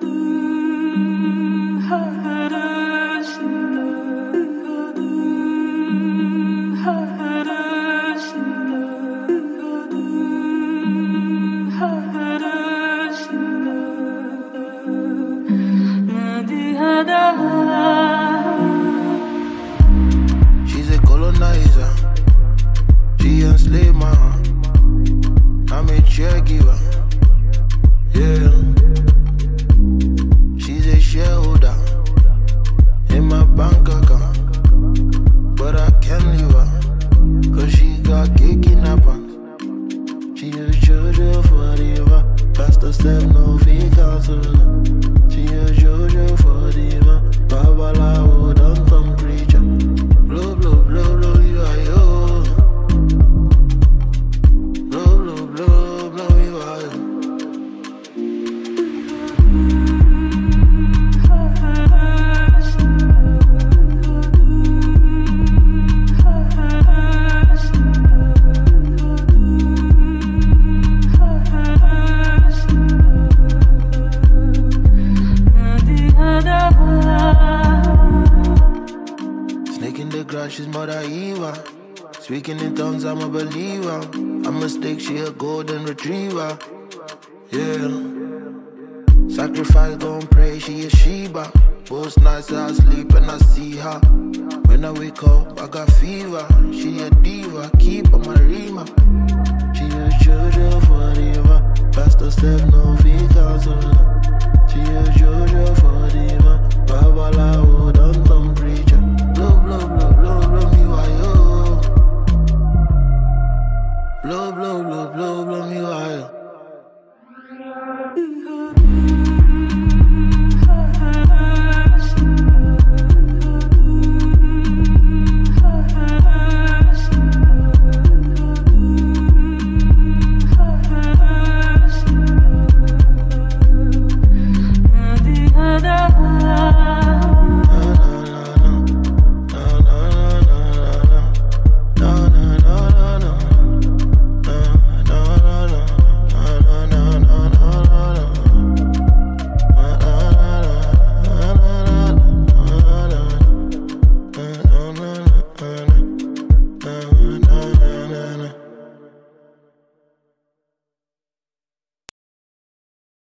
She's She a juju forever. Pastor said no fake The she's mother Eva. Speaking in tongues, I'm a believer. A mistake, she a golden retriever. Yeah. Sacrifice, don't pray, she a Sheba. Both nights I sleep and I see her. When I wake up, I got fever. She a diva, keep on my rima. She a children forever. Pastor said no fake counsel. Mm-hmm.